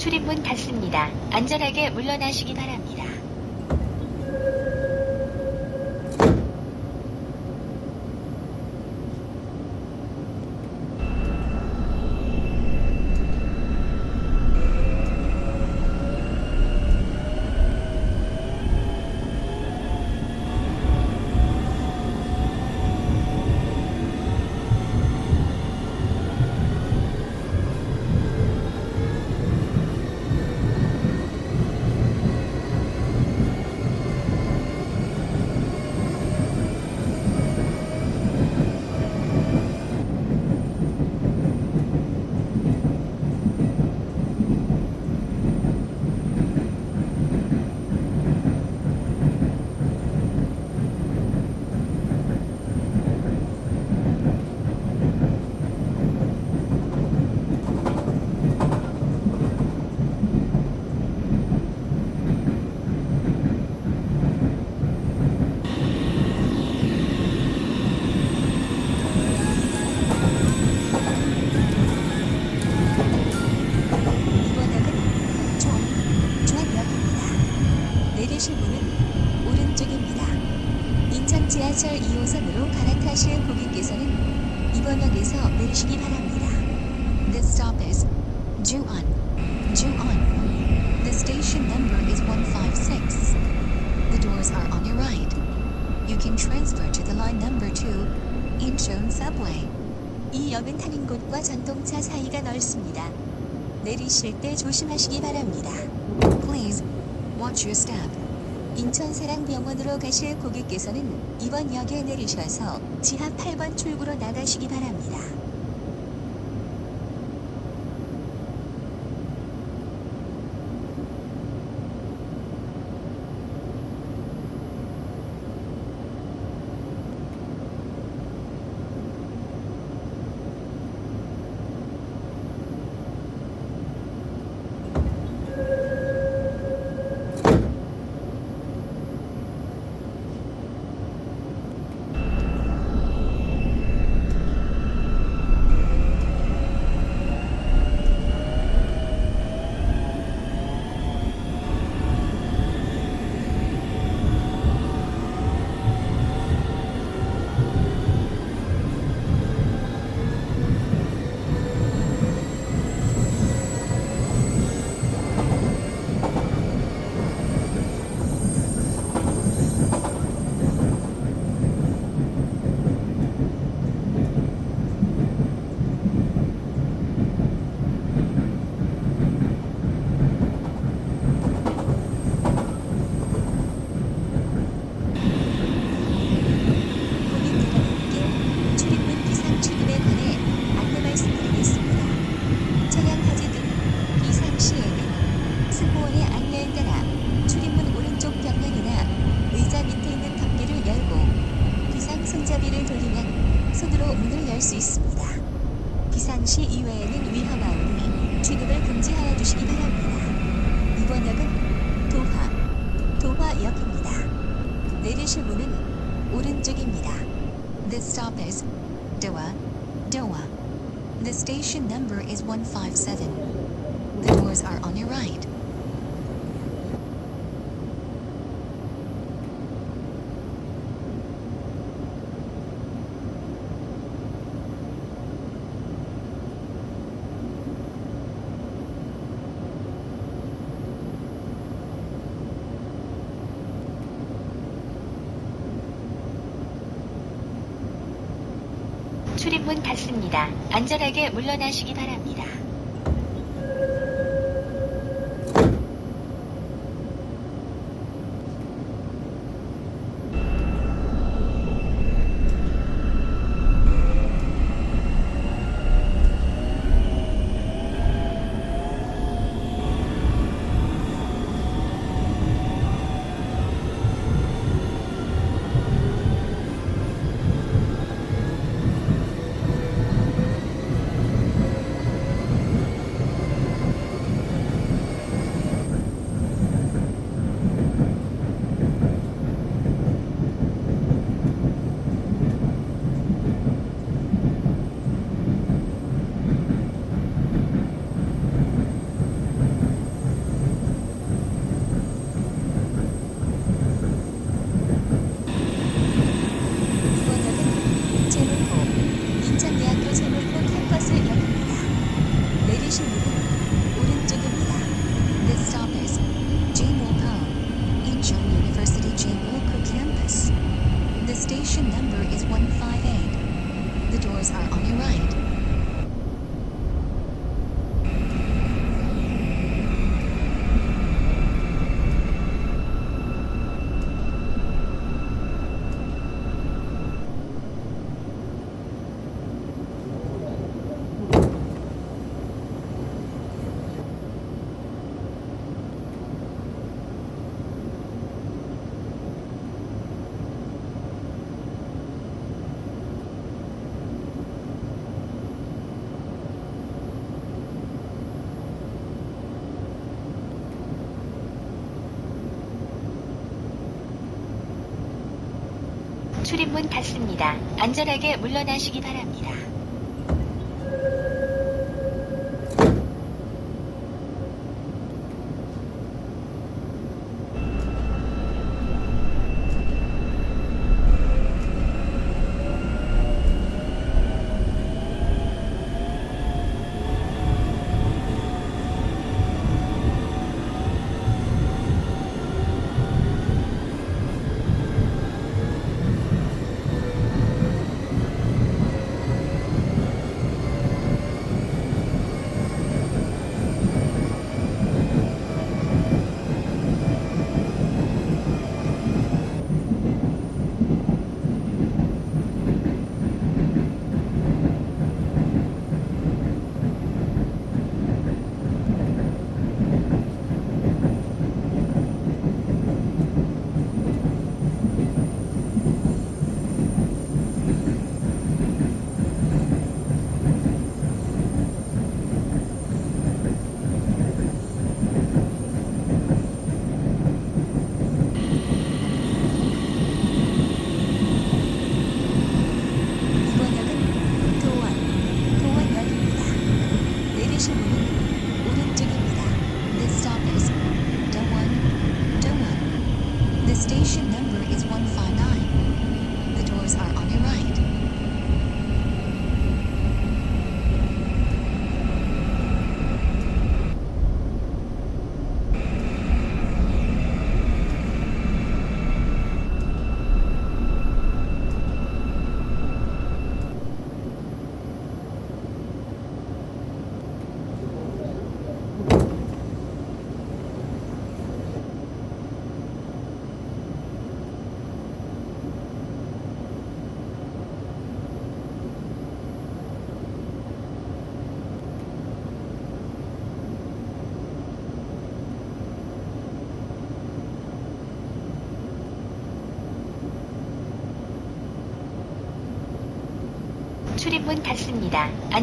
출입문 닫습니다. 안전하게 물러나시기 바랍니다. 이번 역에 내리셔서 시험은 받습니다. 안전하게 물러나시기 출입문 닫습니다. 안전하게 물러나시기 바랍니다.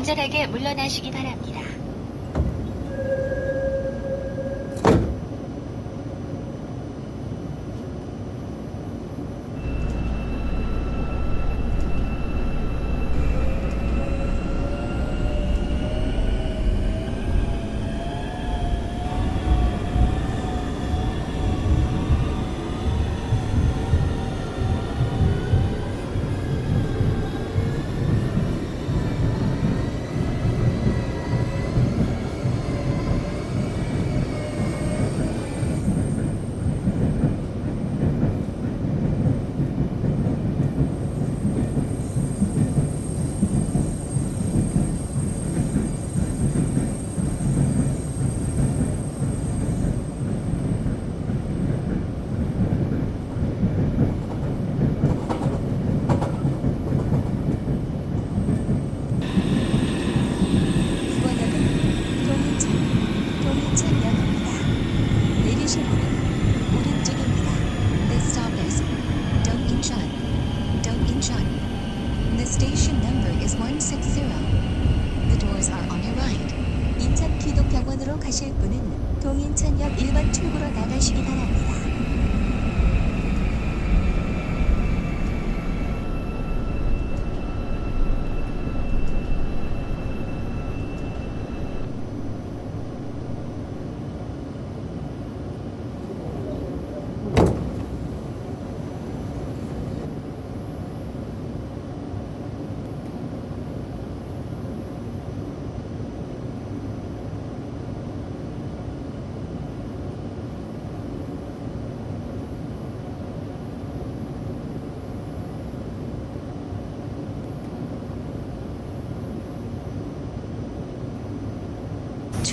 친절하게 물러나시기 바랍니다.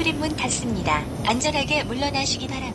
출입문 닫습니다. 안전하게 물러나시기 바랍니다.